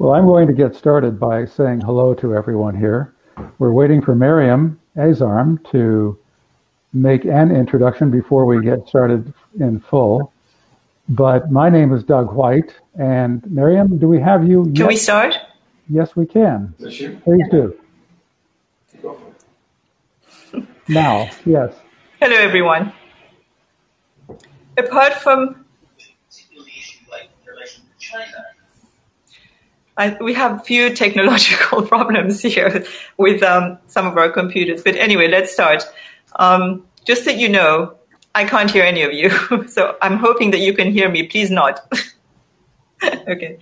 Well, I'm going to get started by saying hello to everyone here. We're waiting for Miriam Azarm to make an introduction before we get started in full. But my name is Doug White, and Miriam, do we have you? Can yet? we start? Yes, we can. Please do. now, yes. Hello, everyone. Apart from China, I, we have a few technological problems here with um, some of our computers. But anyway, let's start. Um, just that you know, I can't hear any of you. so I'm hoping that you can hear me. Please not. okay.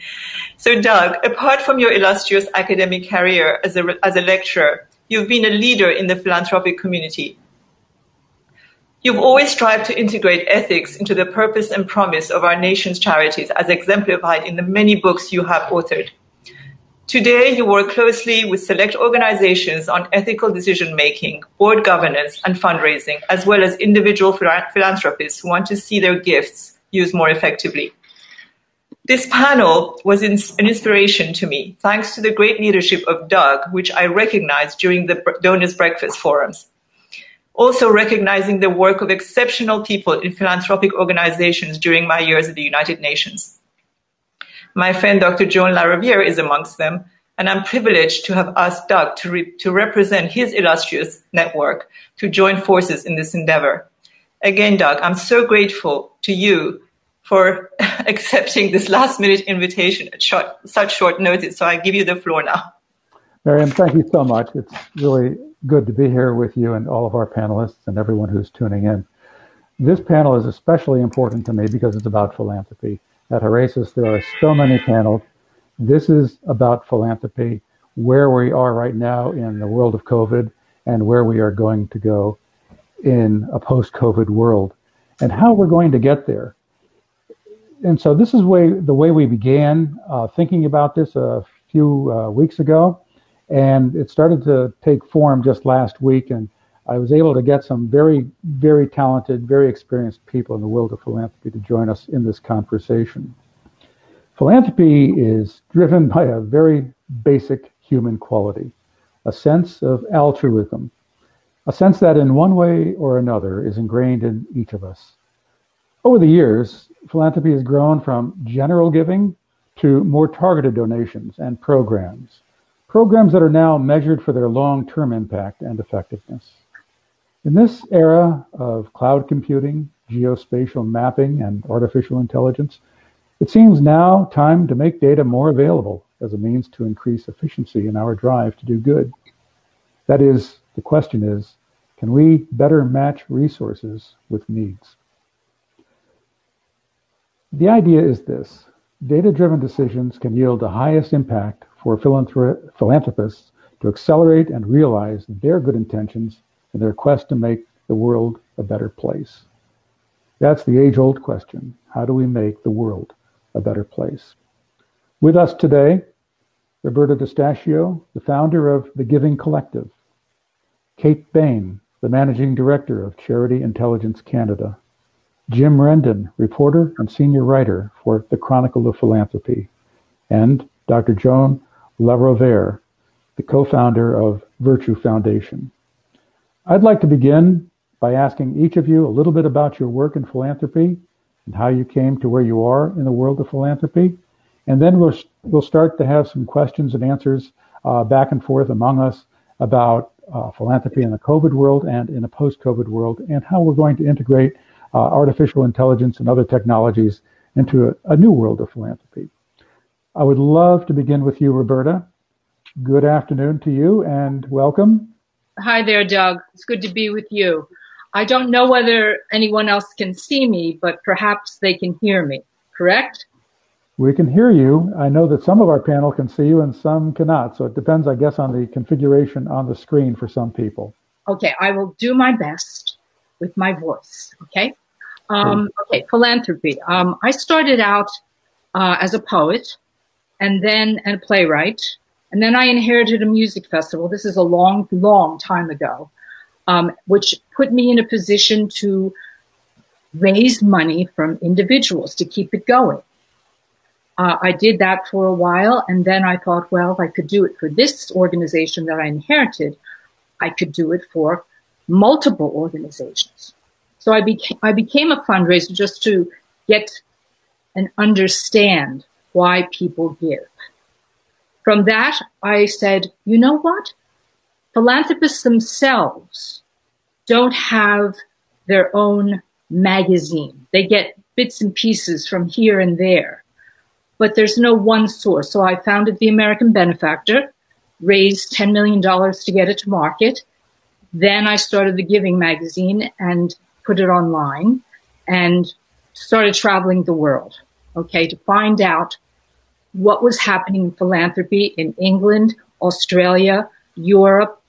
So Doug, apart from your illustrious academic career as a, as a lecturer, you've been a leader in the philanthropic community. You've always strived to integrate ethics into the purpose and promise of our nation's charities as exemplified in the many books you have authored. Today, you work closely with select organizations on ethical decision making, board governance, and fundraising, as well as individual philanthropists who want to see their gifts used more effectively. This panel was an inspiration to me, thanks to the great leadership of Doug, which I recognized during the Donors Breakfast Forums. Also recognizing the work of exceptional people in philanthropic organizations during my years at the United Nations. My friend Dr. Joan LaRovere is amongst them, and I'm privileged to have asked Doug to, re- to represent his illustrious network to join forces in this endeavor. Again, Doug, I'm so grateful to you for accepting this last minute invitation at short, such short notice. So I give you the floor now. Miriam, thank you so much. It's really good to be here with you and all of our panelists and everyone who's tuning in. This panel is especially important to me because it's about philanthropy. At Horasis, there are so many panels. This is about philanthropy, where we are right now in the world of COVID, and where we are going to go in a post-COVID world, and how we're going to get there. And so this is way the way we began uh, thinking about this a few uh, weeks ago, and it started to take form just last week. And I was able to get some very, very talented, very experienced people in the world of philanthropy to join us in this conversation. Philanthropy is driven by a very basic human quality, a sense of altruism, a sense that in one way or another is ingrained in each of us. Over the years, philanthropy has grown from general giving to more targeted donations and programs, programs that are now measured for their long-term impact and effectiveness. In this era of cloud computing, geospatial mapping, and artificial intelligence, it seems now time to make data more available as a means to increase efficiency in our drive to do good. That is, the question is, can we better match resources with needs? The idea is this. Data-driven decisions can yield the highest impact for philanthropists to accelerate and realize their good intentions in their quest to make the world a better place. That's the age old question. How do we make the world a better place? With us today, Roberta DeStasio, the founder of the Giving Collective, Kate Bahen, the managing director of Charity Intelligence Canada, Jim Rendon, reporter and senior writer for the Chronicle of Philanthropy, and Dr. Joan LaRovere, the co-founder of Virtue Foundation. I'd like to begin by asking each of you a little bit about your work in philanthropy and how you came to where you are in the world of philanthropy. And then we'll, we'll start to have some questions and answers uh, back and forth among us about uh, philanthropy in the COVID world and in a post-COVID world and how we're going to integrate uh, artificial intelligence and other technologies into a, a new world of philanthropy. I would love to begin with you, Roberta. Good afternoon to you and welcome. Hi there, Doug. It's good to be with you. I don't know whether anyone else can see me, but perhaps they can hear me, correct? We can hear you. I know that some of our panel can see you and some cannot. So it depends, I guess, on the configuration on the screen for some people. Okay, I will do my best with my voice. Okay. Um, okay, philanthropy. Um, I started out uh, as a poet and then a playwright and then I inherited a music festival. This is a long, long time ago, um, which put me in a position to raise money from individuals to keep it going. Uh, I did that for a while, and then I thought, well, if I could do it for this organization that I inherited, I could do it for multiple organizations. So I became, I became a fundraiser just to get and understand why people give. From that, I said, you know what? Philanthropists themselves don't have their own magazine. They get bits and pieces from here and there, but there's no one source. So I founded the American Benefactor, raised $10 million to get it to market. Then I started the Giving magazine and put it online and started traveling the world, okay, to find out what was happening in philanthropy in England, Australia, Europe,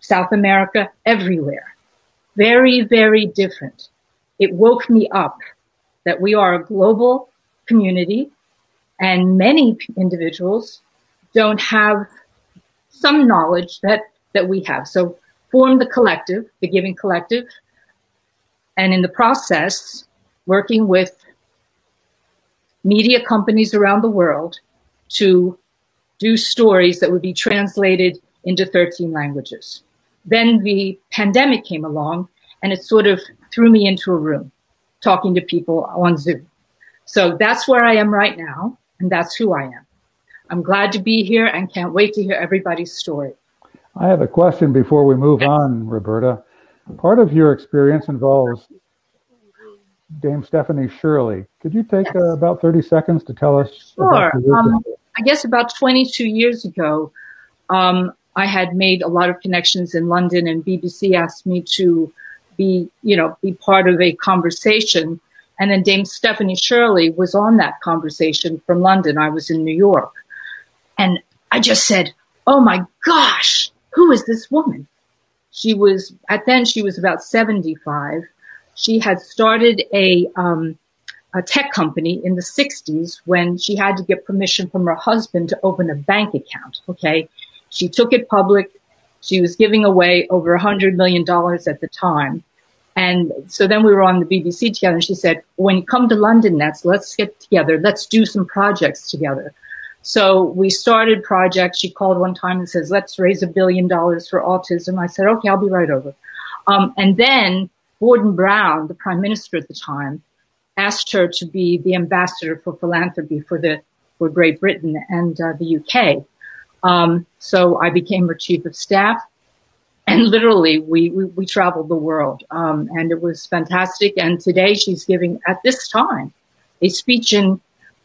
South America, everywhere. Very, very different. It woke me up that we are a global community and many individuals don't have some knowledge that, that we have. So form the collective, the Giving Collective, and in the process, working with media companies around the world to do stories that would be translated into 13 languages. Then the pandemic came along and it sort of threw me into a room talking to people on Zoom. So that's where I am right now and that's who I am. I'm glad to be here and can't wait to hear everybody's story. I have a question before we move on, Roberta. Part of your experience involves Dame Stephanie Shirley. Could you take yes. uh, about 30 seconds to tell us? Sure. Um, I guess about 22 years ago, um, I had made a lot of connections in London, and BBC asked me to be, you know, be part of a conversation. And then Dame Stephanie Shirley was on that conversation from London. I was in New York. And I just said, Oh my gosh, who is this woman? She was, at then she was about 75 she had started a, um, a tech company in the 60s when she had to get permission from her husband to open a bank account. Okay. She took it public. She was giving away over a hundred million dollars at the time. And so then we were on the BBC together and she said, when you come to London next, let's get together. Let's do some projects together. So we started projects. She called one time and says, let's raise a billion dollars for autism. I said, okay, I'll be right over. Um, and then Gordon Brown, the prime minister at the time, asked her to be the ambassador for philanthropy for the for Great Britain and uh, the UK. Um, so I became her chief of staff, and literally we we, we traveled the world, um, and it was fantastic. And today she's giving at this time a speech in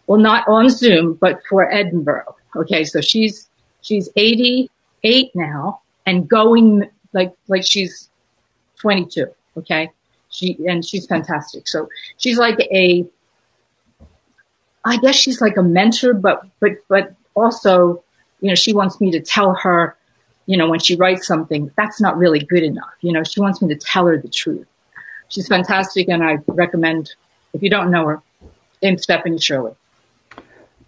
well not on Zoom but for Edinburgh. Okay, so she's she's 88 now and going like like she's 22. Okay. She, and she's fantastic. So she's like a, I guess she's like a mentor, but, but, but also, you know, she wants me to tell her, you know, when she writes something, that's not really good enough. You know, she wants me to tell her the truth. She's fantastic. And I recommend, if you don't know her, Dame Stephanie Shirley.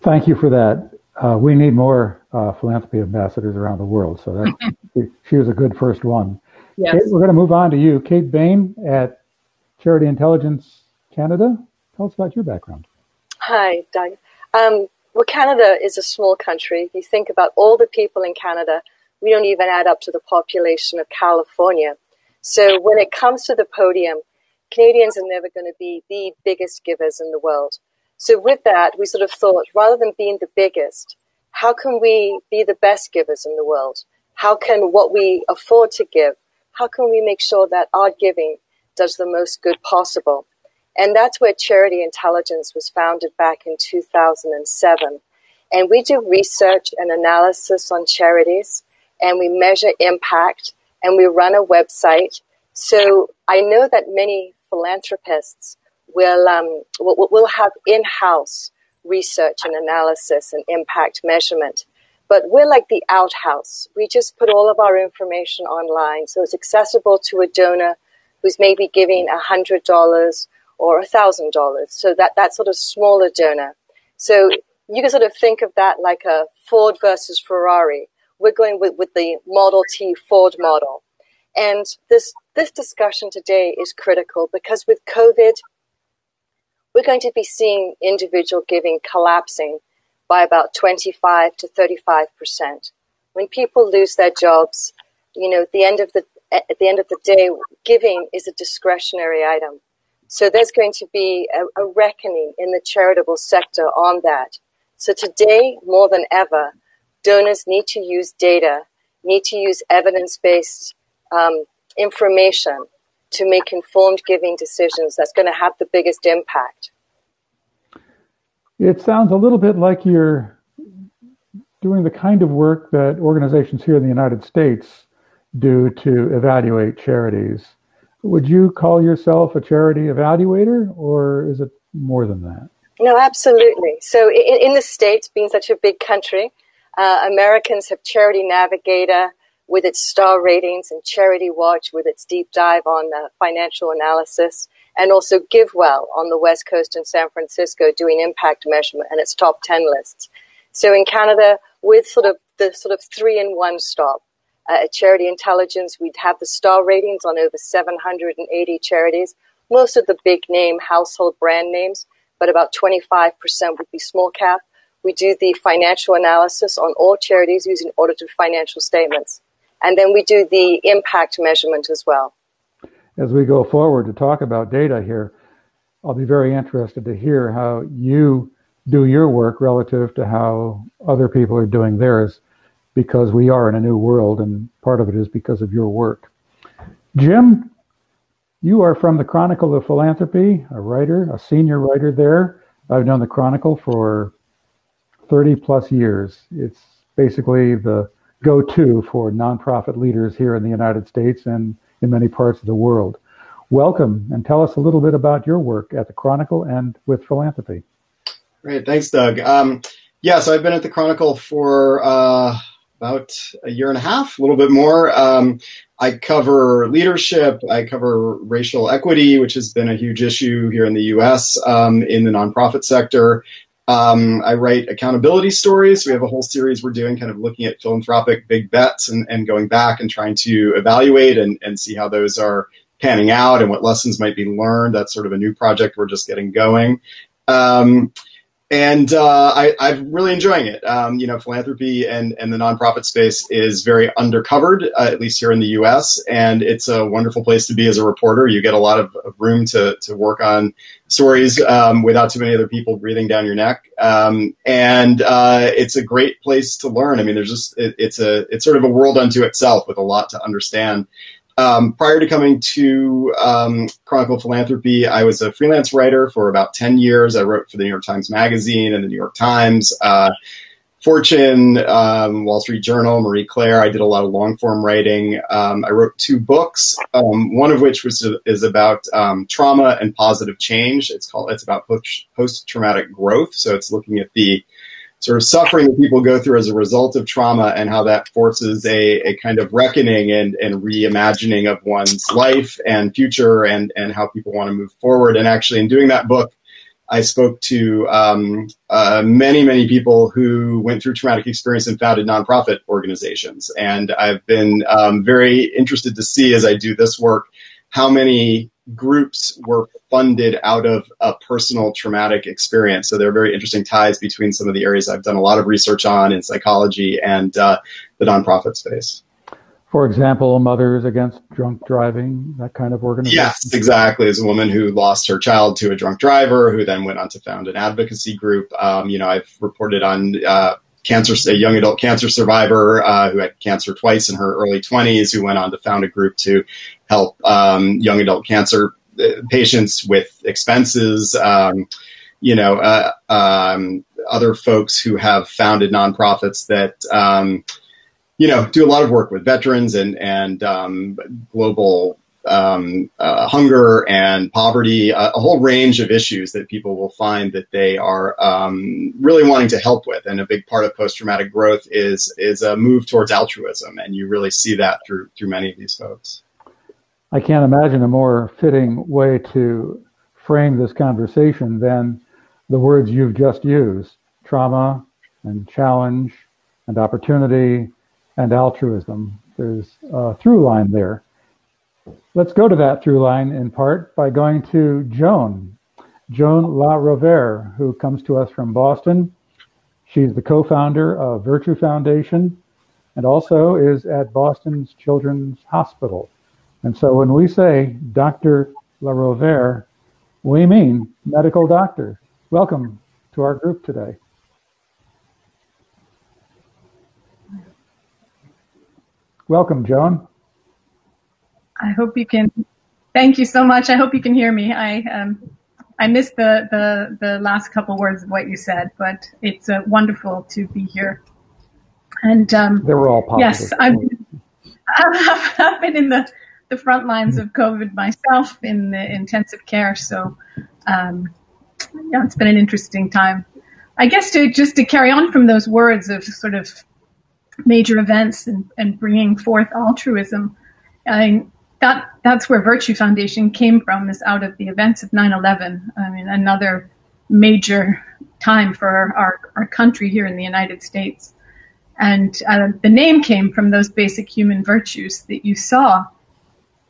Thank you for that. Uh, we need more uh, philanthropy ambassadors around the world. So that she was a good first one. Yes. Kate, we're going to move on to you. Kate Bahen at Charity Intelligence Canada. Tell us about your background. Hi, Doug. Um, well, Canada is a small country. If you think about all the people in Canada, we don't even add up to the population of California. So when it comes to the podium, Canadians are never going to be the biggest givers in the world. So with that, we sort of thought, rather than being the biggest, how can we be the best givers in the world? How can what we afford to give how can we make sure that our giving does the most good possible? And that's where Charity Intelligence was founded back in 2007. And we do research and analysis on charities, and we measure impact, and we run a website. So I know that many philanthropists will um, will, will have in-house research and analysis and impact measurement. But we're like the outhouse. We just put all of our information online. So it's accessible to a donor who's maybe giving $100 or $1,000. So that, that sort of smaller donor. So you can sort of think of that like a Ford versus Ferrari. We're going with, with the Model T Ford model. And this, this discussion today is critical because with COVID, we're going to be seeing individual giving collapsing by about 25 to 35 percent. When people lose their jobs, you know, at the end of the at the end of the day, giving is a discretionary item. So there's going to be a, a reckoning in the charitable sector on that. So today, more than ever, donors need to use data, need to use evidence-based um, information to make informed giving decisions. That's going to have the biggest impact. It sounds a little bit like you're doing the kind of work that organizations here in the United States do to evaluate charities. Would you call yourself a charity evaluator, or is it more than that? No, absolutely. So, in, in the States, being such a big country, uh, Americans have Charity Navigator with its star ratings and Charity Watch with its deep dive on uh, financial analysis, and also GiveWell on the West Coast in San Francisco doing impact measurement and its top 10 lists. So, in Canada, with sort of the sort of three in one stop, uh, at Charity Intelligence, we'd have the star ratings on over 780 charities, most of the big name household brand names, but about 25% would be small cap. We do the financial analysis on all charities using audited financial statements. And then we do the impact measurement as well. As we go forward to talk about data here, I'll be very interested to hear how you do your work relative to how other people are doing theirs because we are in a new world, and part of it is because of your work. Jim, you are from the Chronicle of Philanthropy, a writer, a senior writer there. I've known the Chronicle for 30 plus years. It's basically the go to for nonprofit leaders here in the United States and in many parts of the world. Welcome and tell us a little bit about your work at the Chronicle and with philanthropy. Great. Thanks, Doug. Um, yeah, so I've been at the Chronicle for uh, about a year and a half, a little bit more. Um, I cover leadership. I cover racial equity, which has been a huge issue here in the U.S. Um, in the nonprofit sector. Um, I write accountability stories. We have a whole series we're doing, kind of looking at philanthropic big bets and, and going back and trying to evaluate and, and see how those are panning out and what lessons might be learned. That's sort of a new project we're just getting going. Um, and uh, I, am really enjoying it. Um, you know, philanthropy and, and the nonprofit space is very undercovered, uh, at least here in the U.S., and it's a wonderful place to be as a reporter. You get a lot of, room to, to work on stories um, without too many other people breathing down your neck, um, and uh, it's a great place to learn. I mean, there's just it, it's a it's sort of a world unto itself with a lot to understand. Um, prior to coming to um, Chronicle Philanthropy, I was a freelance writer for about 10 years. I wrote for the New York Times Magazine and the New York Times, uh, Fortune, um, Wall Street Journal, Marie Claire. I did a lot of long form writing. Um, I wrote two books, um, one of which was is about um, trauma and positive change. It's called it's about post traumatic growth. So it's looking at the sort of suffering that people go through as a result of trauma and how that forces a, a kind of reckoning and, and reimagining of one's life and future and, and how people want to move forward. And actually, in doing that book, I spoke to um, uh, many, many people who went through traumatic experience and founded nonprofit organizations. And I've been um, very interested to see as I do this work how many groups were funded out of a personal traumatic experience. So there are very interesting ties between some of the areas I've done a lot of research on in psychology and uh, the nonprofit space. For example, Mothers Against Drunk Driving, that kind of organization? Yes, exactly. As a woman who lost her child to a drunk driver, who then went on to found an advocacy group. Um, you know, I've reported on uh, cancer, a young adult cancer survivor uh, who had cancer twice in her early 20s, who went on to found a group to help um, young adult cancer uh, patients with expenses. Um, you know, uh, um, other folks who have founded nonprofits that um, you know do a lot of work with veterans and and um, global um, uh, hunger and poverty, a, a, whole range of issues that people will find that they are um, really wanting to help with. And a big part of post traumatic growth is is a move towards altruism, and you really see that through through many of these folks. I can't imagine a more fitting way to frame this conversation than the words you've just used: trauma and challenge and opportunity and altruism. There's a through line there Let's go to that through line in part by going to Joan, Joan LaRovere, who comes to us from Boston. She's the co-founder of Virtue Foundation and also is at Boston's Children's Hospital. And so when we say Dr. LaRovere, we mean medical doctor. Welcome to our group today. Welcome, Joan. I hope you can. Thank you so much. I hope you can hear me. I um, I missed the, the the last couple words of what you said, but it's uh, wonderful to be here. And um, they were all positive. Yes, I've I've been in the the front lines of COVID myself in the intensive care, so um, yeah, it's been an interesting time. I guess to just to carry on from those words of sort of major events and, and bringing forth altruism. I that that's where Virtue Foundation came from, is out of the events of 9/11. I mean, another major time for our, our country here in the United States. And uh, the name came from those basic human virtues that you saw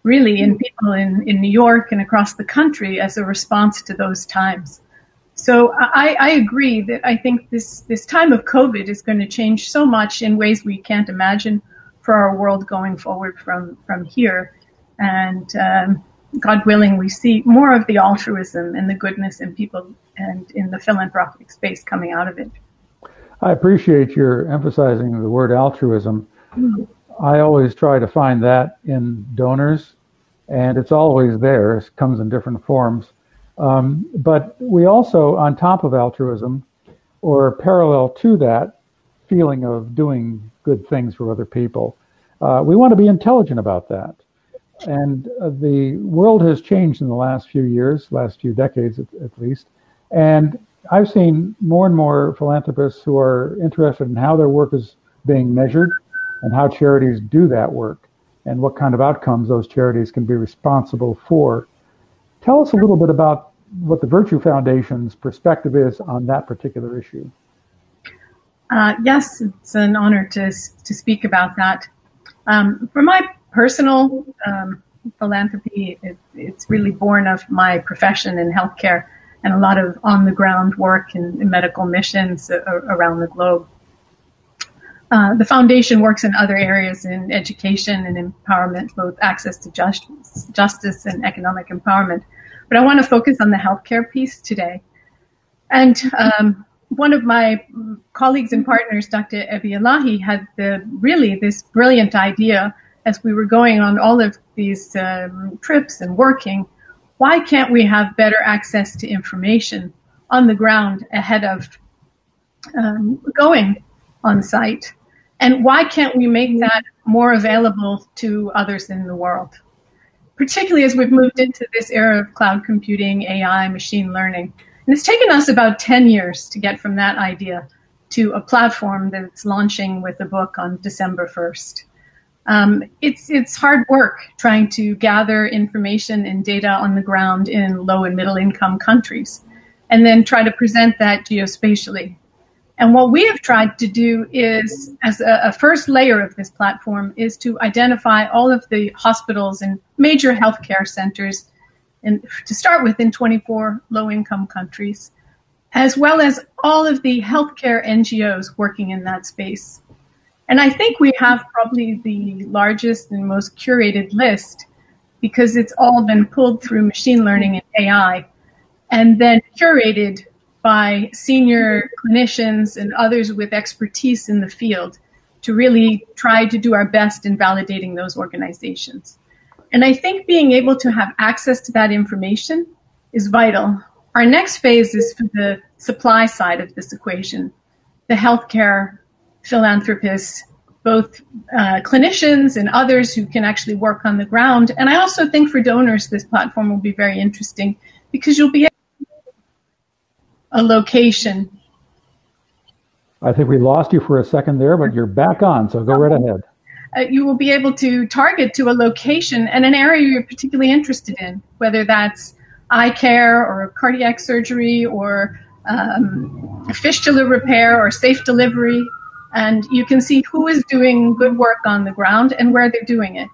really in people in, in New York and across the country as a response to those times. So I, I agree that I think this, this time of COVID is going to change so much in ways we can't imagine for our world going forward from, from here. And um, God willing, we see more of the altruism and the goodness in people and in the philanthropic space coming out of it. I appreciate your emphasizing the word altruism. Mm-hmm. I always try to find that in donors, and it's always there. It comes in different forms. Um, but we also, on top of altruism, or parallel to that feeling of doing good things for other people, uh, we want to be intelligent about that. And uh, the world has changed in the last few years, last few decades at, at least. And I've seen more and more philanthropists who are interested in how their work is being measured and how charities do that work and what kind of outcomes those charities can be responsible for. Tell us a little bit about what the Virtue Foundation's perspective is on that particular issue. Uh, yes, it's an honor to to speak about that. Um, for my personal um, philanthropy, it, it's really born of my profession in healthcare and a lot of on the ground work and medical missions around the globe. Uh, the foundation works in other areas in education and empowerment, both access to justice, justice and economic empowerment. But I want to focus on the healthcare piece today. And um, one of my colleagues and partners, Dr. Ebby Elahi, had the, really this brilliant idea as we were going on all of these um, trips and working. Why can't we have better access to information on the ground ahead of um, going on site? And why can't we make that more available to others in the world? particularly as we've moved into this era of cloud computing, AI, machine learning. And it's taken us about 10 years to get from that idea to a platform that's launching with a book on December 1st. Um, it's, it's hard work trying to gather information and data on the ground in low and middle income countries and then try to present that geospatially and what we have tried to do is, as a, a, first layer of this platform, is to identify all of the hospitals and major healthcare centers, in, to start with in 24 low-income countries, as well as all of the healthcare NGOs working in that space. And I think we have probably the largest and most curated list because it's all been pulled through machine learning and AI and then curated by senior clinicians and others with expertise in the field to really try to do our best in validating those organizations. And I think being able to have access to that information is vital. Our next phase is for the supply side of this equation, the healthcare philanthropists, both uh, clinicians and others who can actually work on the ground. And I also think for donors, this platform will be very interesting because you'll be a location. I think we lost you for a second there, but you're back on, so go right ahead. Uh, you will be able to target to a location and an area you're particularly interested in, whether that's eye care or cardiac surgery or um, fistula repair or safe delivery. And you can see who is doing good work on the ground and where they're doing it.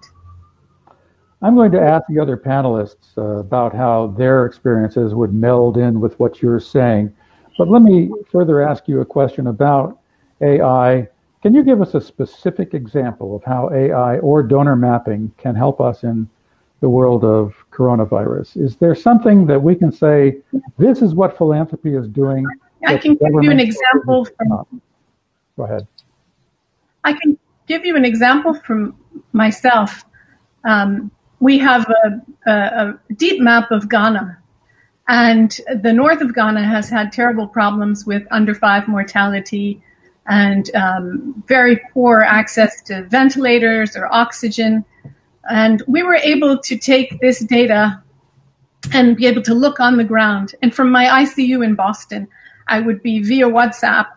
I'm going to ask the other panelists uh, about how their experiences would meld in with what you're saying. But let me further ask you a question about AI. Can you give us a specific example of how AI or donor mapping can help us in the world of coronavirus? Is there something that we can say, this is what philanthropy is doing? I can give you an example from. Go ahead. I can give you an example from myself. Um, we have a, a, a deep map of Ghana and the north of Ghana has had terrible problems with under five mortality and um, very poor access to ventilators or oxygen. And we were able to take this data and be able to look on the ground. And from my ICU in Boston, I would be via WhatsApp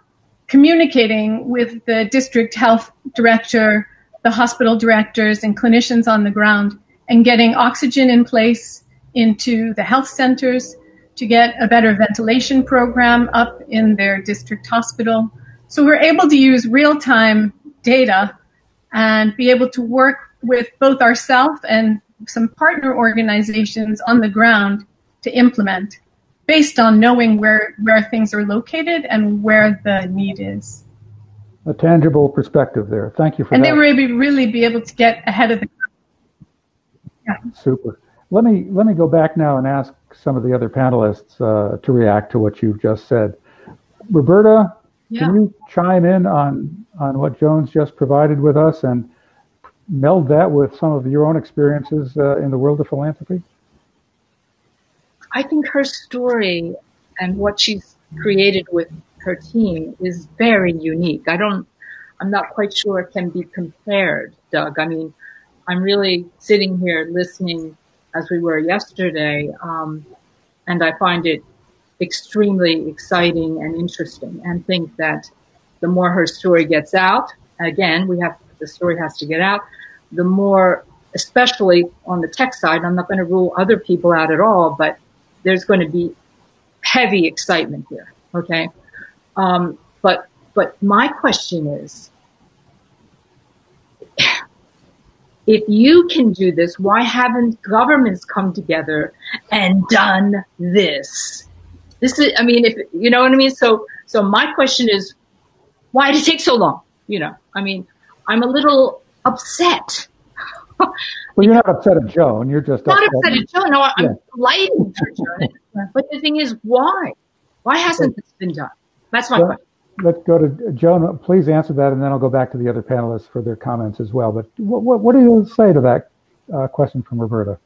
communicating with the district health director, the hospital directors, and clinicians on the ground and getting oxygen in place into the health centers to get a better ventilation program up in their district hospital. So we're able to use real time data and be able to work with both ourselves and some partner organizations on the ground to implement based on knowing where, where things are located and where the need is. A tangible perspective there. Thank you for and that. And they were able, really be able to get ahead of the. Yeah. Super. Let me let me go back now and ask some of the other panelists uh, to react to what you've just said. Roberta, yeah. can you chime in on on what Joan's just provided with us and meld that with some of your own experiences uh, in the world of philanthropy? I think her story and what she's created with her team is very unique. I don't, I'm not quite sure it can be compared, Doug. I mean, I'm really sitting here listening as we were yesterday. Um, and I find it extremely exciting and interesting and think that the more her story gets out, again, we have, the story has to get out, the more, especially on the tech side, I'm not going to rule other people out at all, but there's going to be heavy excitement here. Okay. Um, but, but my question is, if you can do this, why haven't governments come together and done this? This is, I mean, if, you know what I mean? So, so my question is, why did it take so long? You know, I mean, I'm a little upset. well, you're not upset at Joan. You're just not upset, upset at Joan. No, I'm yeah. delighted for Joan. But the thing is, why? Why hasn't this been done? That's my question let's go to Joan. Please answer that, and then I'll go back to the other panelists for their comments as well. But what, what, what do you say to that uh, question from Roberta?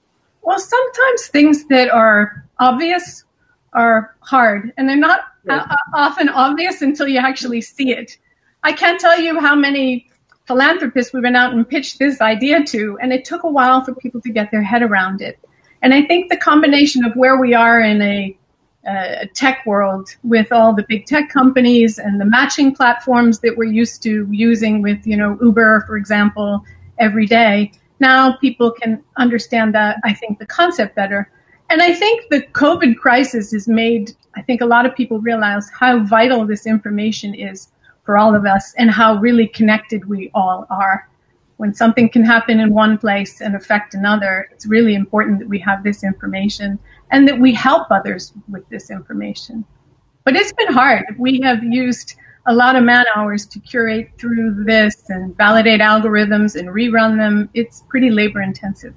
Well, sometimes things that are obvious are hard, and they're not uh, often obvious until you actually see it. I can't tell you how many philanthropists we went out and pitched this idea to, and it took a while for people to get their head around it. And I think the combination of where we are in a uh, tech world with all the big tech companies and the matching platforms that we're used to using with, you know, Uber, for example, every day. Now people can understand that, I think, the concept better. And I think the COVID crisis has made, I think, a lot of people realize how vital this information is for all of us and how really connected we all are. When something can happen in one place and affect another, it's really important that we have this information and that we help others with this information. But it's been hard. We have used a lot of man hours to curate through this and validate algorithms and rerun them. It's pretty labor intensive.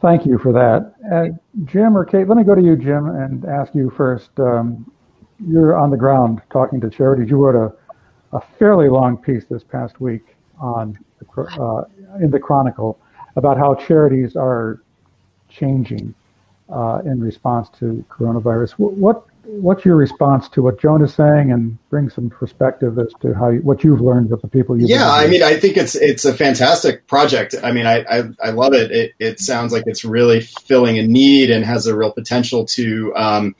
Thank you for that. Uh, Jim or Kate, let me go to you, Jim, and ask you first. Um, you're on the ground talking to charities. You wrote a, a fairly long piece this past week on uh, in the Chronicle about how charities are changing uh, in response to coronavirus. What what's your response to what Joan is saying, and bring some perspective as to how you, what you've learned with the people you've Yeah, I mean, I think it's it's a fantastic project. I mean, I, I, I love it. it. It sounds like it's really filling a need and has a real potential to um,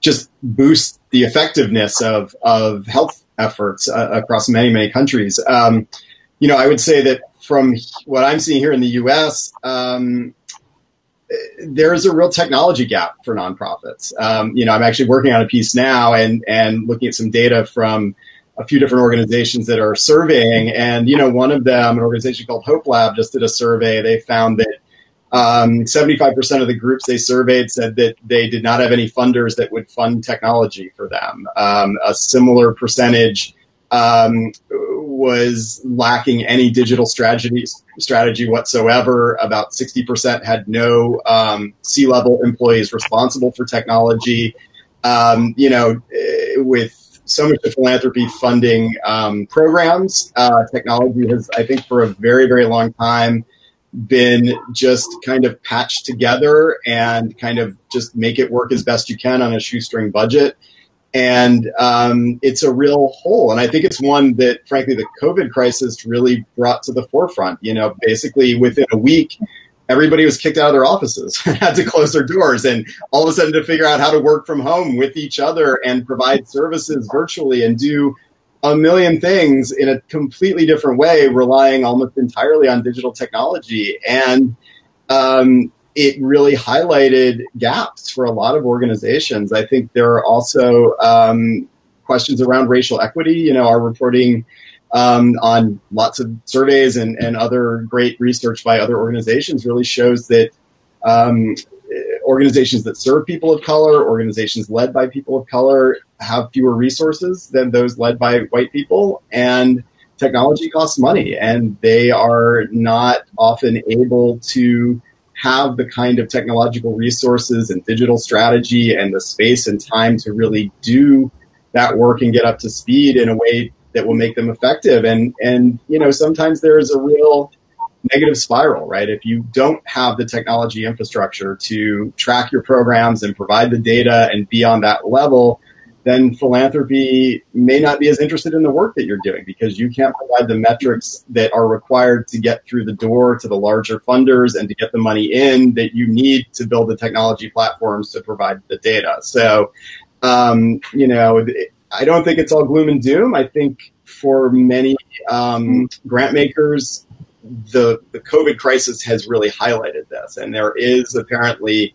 just boost the effectiveness of of health efforts uh, across many many countries. Um, you know, I would say that from what I'm seeing here in the U.S. Um, there's a real technology gap for nonprofits. Um, you know, I'm actually working on a piece now and and looking at some data from a few different organizations that are surveying. And you know, one of them, an organization called Hope Lab, just did a survey. They found that Um, 75% of the groups they surveyed said that they did not have any funders that would fund technology for them. Um, a similar percentage um, was lacking any digital strategy strategy whatsoever. About 60% had no um, C-level employees responsible for technology. Um, you know, eh, with so much of philanthropy funding um, programs, uh, technology has, I think, for a very, very long time been just kind of patched together and kind of just make it work as best you can on a shoestring budget. And um, it's a real hole. And I think it's one that, frankly, the COVID crisis really brought to the forefront. You know, basically within a week, everybody was kicked out of their offices had to close their doors. And all of a sudden to figure out how to work from home with each other and provide services virtually and do a million things in a completely different way, relying almost entirely on digital technology. And um, it really highlighted gaps for a lot of organizations. I think there are also um, questions around racial equity. You know, our reporting um, on lots of surveys and, and other great research by other organizations really shows that um, organizations that serve people of color, organizations led by people of color, have fewer resources than those led by white people. And technology costs money, and they are not often able to have the kind of technological resources and digital strategy and the space and time to really do that work and get up to speed in a way that will make them effective. And and you know sometimes there is a real negative spiral, right? If you don't have the technology infrastructure to track your programs and provide the data and be on that level, then philanthropy may not be as interested in the work that you're doing because you can't provide the metrics that are required to get through the door to the larger funders and to get the money in that you need to build the technology platforms to provide the data. So, um, you know, I don't think it's all gloom and doom. I think for many um, grant makers, the the COVID crisis has really highlighted this, and there is apparently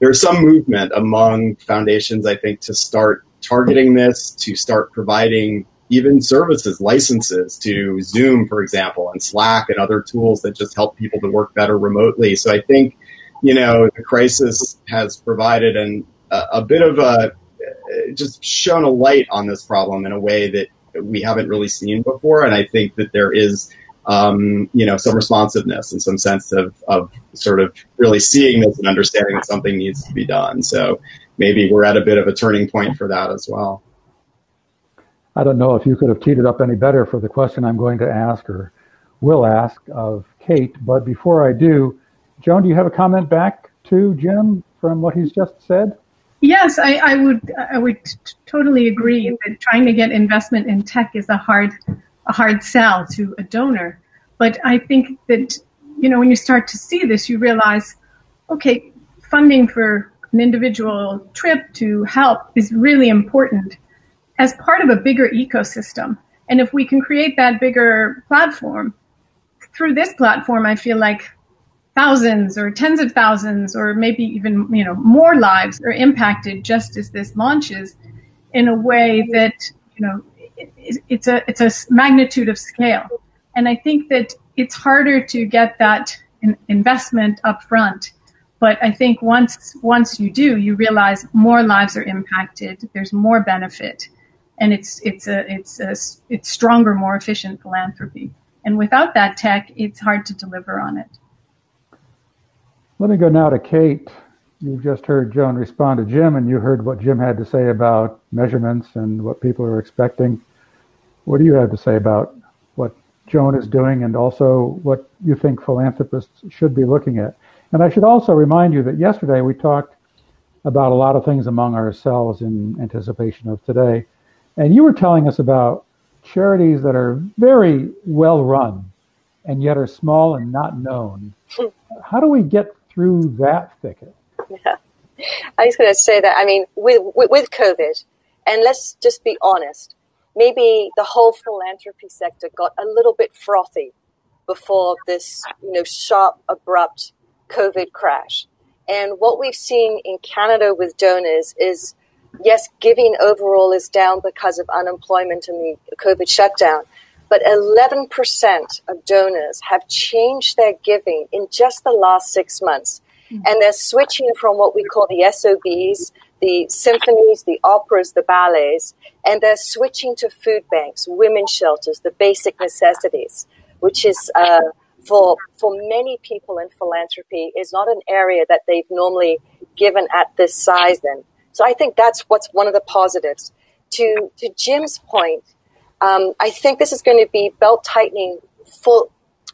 there's some movement among foundations, I think, to start targeting this, to start providing even services, licenses to Zoom, for example, and Slack and other tools that just help people to work better remotely. So I think, you know, the crisis has provided an, a, a bit of a, just shown a light on this problem in a way that we haven't really seen before. And I think that there is um, you know, some responsiveness and some sense of, of sort of really seeing this and understanding that something needs to be done. So maybe we're at a bit of a turning point for that as well. I don't know if you could have teed it up any better for the question I'm going to ask or will ask of Kate. But before I do, Joan, do you have a comment back to Jim from what he's just said? Yes, I, I would. I would t- totally agree that trying to get investment in tech is a hard a hard sell to a donor. But I think that, you know, when you start to see this, you realize, okay, funding for an individual trip to help is really important as part of a bigger ecosystem. And if we can create that bigger platform, through this platform, I feel like thousands or tens of thousands or maybe even you know more lives are impacted just as this launches in a way that you know it's a it's a magnitude of scale, and I think that it's harder to get that in investment up front. But I think once once you do, you realize more lives are impacted. There's more benefit, and it's it's a it's a it's stronger, more efficient philanthropy. And without that tech, it's hard to deliver on it. Let me go now to Kate. You've just heard Joan respond to Jim, and you heard what Jim had to say about measurements and what people are expecting. What do you have to say about what Joan is doing and also what you think philanthropists should be looking at? And I should also remind you that yesterday we talked about a lot of things among ourselves in anticipation of today. And you were telling us about charities that are very well run and yet are small and not known. How do we get through that thicket? Yeah. I was going to say that, I mean, with, with, with COVID, and let's just be honest, maybe the whole philanthropy sector got a little bit frothy before this, you know, sharp, abrupt COVID crash. And what we've seen in Canada with donors is, yes, giving overall is down because of unemployment and the COVID shutdown, but 11% of donors have changed their giving in just the last six months. Mm-hmm. And they're switching from what we call the SOBs, the symphonies, the operas, the ballets, and they're switching to food banks, women's shelters, the basic necessities, which is uh, for for many people in philanthropy is not an area that they've normally given at this size in. So I think that's what's one of the positives. To to Jim's point, um, I think this is going to be belt tightening for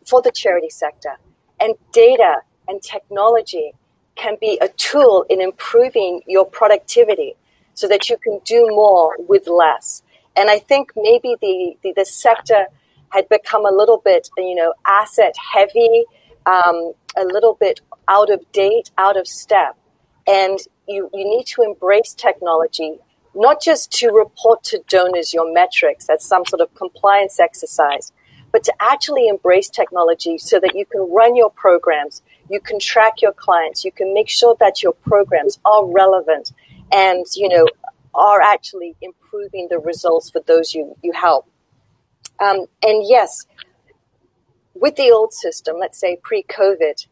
for the charity sector, and data and technology can be a tool in improving your productivity so that you can do more with less. And I think maybe the, the, the sector had become a little bit, you know, asset heavy, um, a little bit out of date, out of step. And you, you need to embrace technology, not just to report to donors your metrics as some sort of compliance exercise, but to actually embrace technology so that you can run your programs, you can track your clients, you can make sure that your programs are relevant and, you know, are actually improving the results for those you, you help. Um, and yes, with the old system, let's say pre-COVID,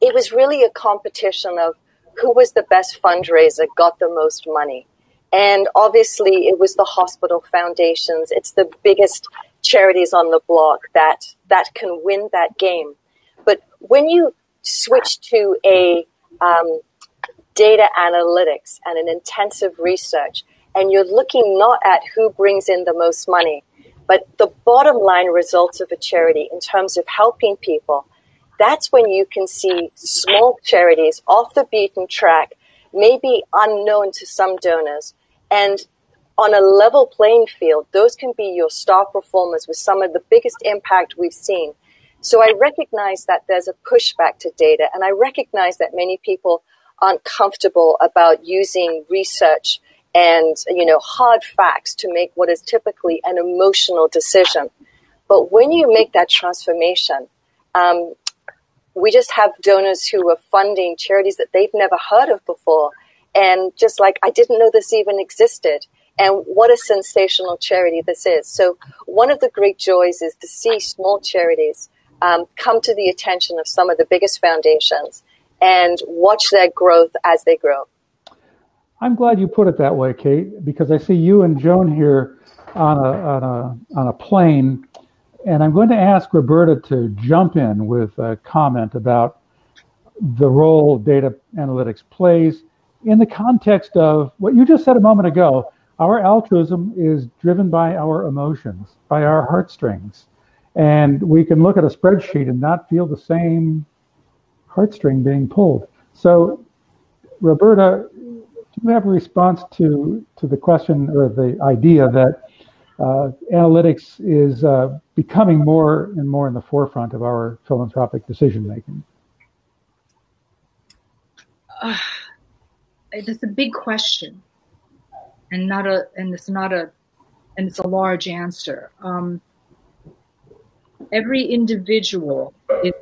it was really a competition of who was the best fundraiser, got the most money. And obviously, it was the hospital foundations. It's the biggest charities on the block that that can win that game. But when you switch to a um, data analytics and an intensive research, and you're looking not at who brings in the most money, but the bottom line results of a charity in terms of helping people, that's when you can see small charities off the beaten track, maybe unknown to some donors, and on a level playing field, those can be your star performers with some of the biggest impact we've seen. So I recognize that there's a pushback to data, and I recognize that many people aren't comfortable about using research and you know hard facts to make what is typically an emotional decision. But when you make that transformation, um, we just have donors who are funding charities that they've never heard of before, and just like I didn't know this even existed and what a sensational charity this is. So, one of the great joys is to see small charities um, come to the attention of some of the biggest foundations and watch their growth as they grow. I'm glad you put it that way, Kate, because I see you and Joan here on a, on a, on a plane, and I'm going to ask Roberta to jump in with a comment about the role data analytics plays in the context of what you just said a moment ago our altruism is driven by our emotions, by our heartstrings. And we can look at a spreadsheet and not feel the same heartstring being pulled. So, Roberta, do you have a response to, to the question or the idea that uh, analytics is uh, becoming more and more in the forefront of our philanthropic decision making? Uh, it's a big question and not a and it's not a and it's a large answer. Um, every individual is,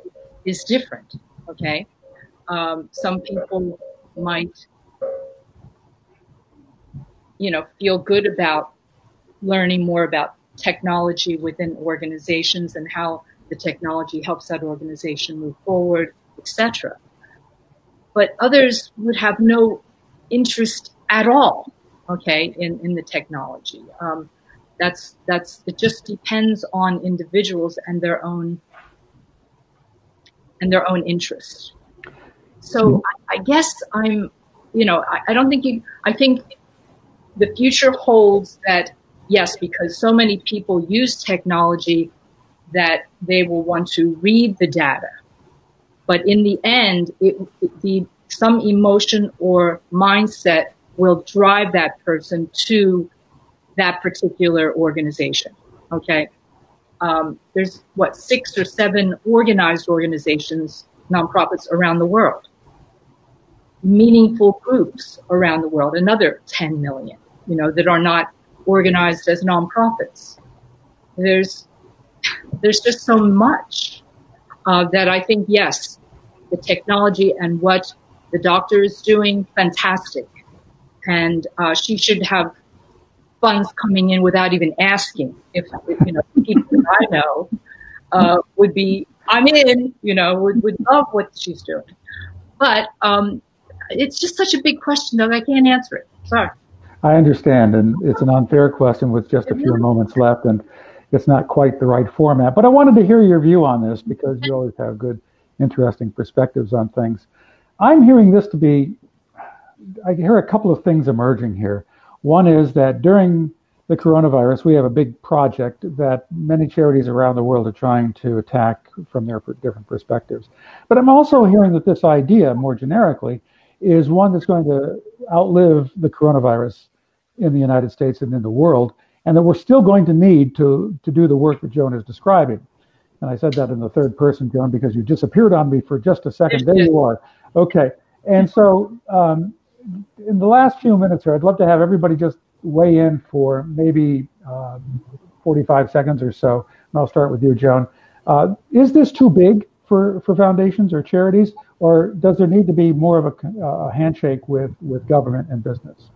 is different. Okay, um, some people might you know feel good about learning more about technology within organizations and how the technology helps that organization move forward, etc. But others would have no interest at all okay, in, in the technology. Um, that's that's it. Just depends on individuals and their own and their own interests. So I, I guess I'm, you know, I, I don't think you. I think the future holds that yes, because so many people use technology that they will want to read the data. But in the end, it, the some emotion or mindset will drive that person to that particular organization. Okay. Um, there's what six or seven organized organizations, nonprofits around the world, meaningful groups around the world, another 10 million, you know, that are not organized as nonprofits. There's, there's just so much uh, that I think, yes, the technology and what the doctor is doing, fantastic and uh, she should have funds coming in without even asking. If you know people that I know uh, would be, I'm in. You know, would would love what she's doing, but um, it's just such a big question that I can't answer it. Sorry. I understand, and it's an unfair question with just a few moments left, and it's not quite the right format. But I wanted to hear your view on this because you always have good, interesting perspectives on things. I'm hearing this to be, I hear a couple of things emerging here. One is that during the coronavirus, we have a big project that many charities around the world are trying to attack from their different perspectives. But I'm also hearing that this idea, more generically, is one that's going to outlive the coronavirus in the United States and in the world, and that we're still going to need to, to do the work that Joan is describing. And I said that in the third person, Joan, because you disappeared on me for just a second. There you are. Okay. And so, um, in the last few minutes here, I'd love to have everybody just weigh in for maybe uh, 45 seconds or so. And I'll start with you, Joan. Uh, is this too big for, for foundations or charities, or does there need to be more of a, a handshake with, with government and business?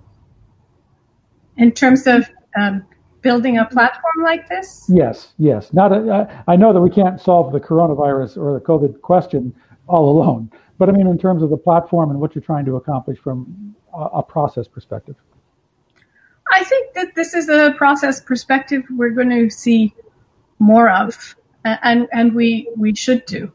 in terms of um, building a platform like this? Yes, yes. Not a, I know that we can't solve the coronavirus or the COVID question all alone, but I mean in terms of the platform and what you're trying to accomplish from a, a process perspective. I think that this is a process perspective we're going to see more of, and and we we should do.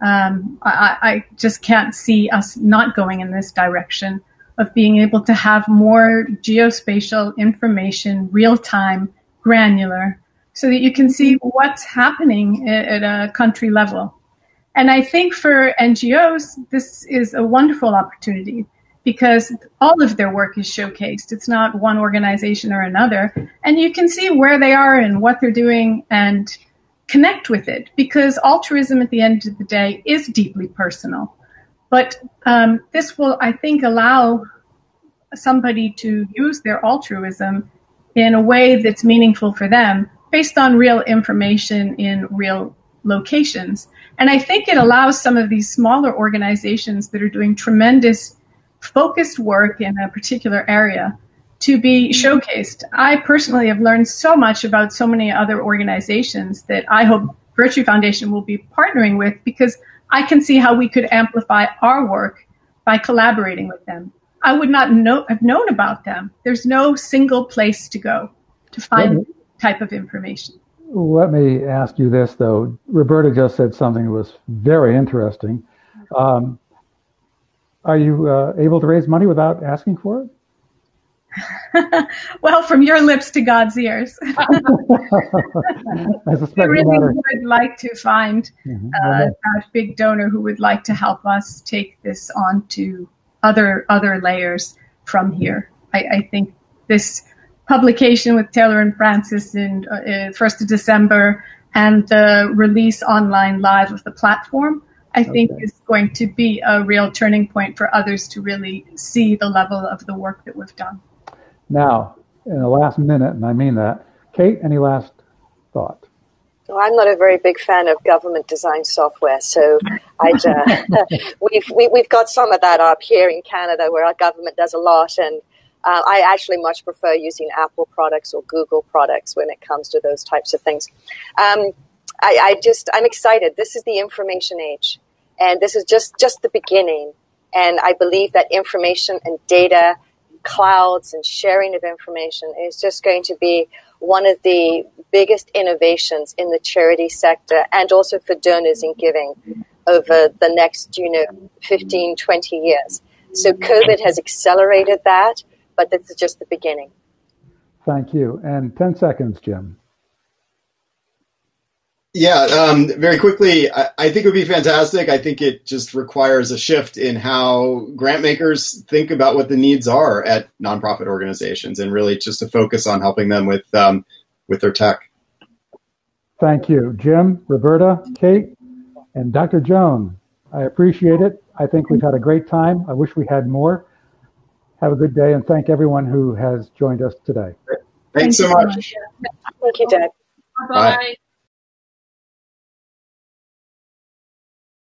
Um, I, I just can't see us not going in this direction of being able to have more geospatial information, real time, granular, so that you can see what's happening at, a country level. And I think for NGOs, this is a wonderful opportunity because all of their work is showcased. It's not one organization or another. And you can see where they are and what they're doing and connect with it because altruism at the end of the day is deeply personal. But um, this will, I think, allow somebody to use their altruism in a way that's meaningful for them based on real information in real locations. And I think it allows some of these smaller organizations that are doing tremendous focused work in a particular area to be showcased. I personally have learned so much about so many other organizations that I hope Virtue Foundation will be partnering with because I can see how we could amplify our work by collaborating with them. I would not know have known about them. There's no single place to go to find me, type of information. Let me ask you this though. Roberta just said something that was very interesting. Um, are you uh, able to raise money without asking for it? well, from your lips to God's ears. I suspect really would like to find mm-hmm. uh, a big donor who would like to help us take this on to other other layers from here. I, I think this publication with Taylor and Francis in uh, first of December and the release online live of the platform, I think okay. is going to be a real turning point for others to really see the level of the work that we've done. Now, in the last minute, and I mean that, Kate, any last thought? Well, I'm not a very big fan of government design software, so I uh, we've we, have we have got some of that up here in Canada, where our government does a lot, and uh, I actually much prefer using Apple products or Google products when it comes to those types of things. Um, I, I just I'm excited. This is the information age, and this is just just the beginning. And I believe that information and data, clouds, and sharing of information is just going to be one of the biggest innovations in the charity sector and also for donors in giving over the next, you know, 15, 20 years. So COVID has accelerated that, but this is just the beginning. Thank you. And 10 seconds, Jim. Yeah, um, very quickly, I, I, think it would be fantastic. I think it just requires a shift in how grant makers think about what the needs are at nonprofit organizations, and really just to focus on helping them with um, with their tech. Thank you, Jim, Roberta, Kate, and Dr. Joan. I appreciate it. I think we've had a great time. I wish we had more. Have a good day, and thank everyone who has joined us today. Thanks so much. Thank you, Deb. Bye.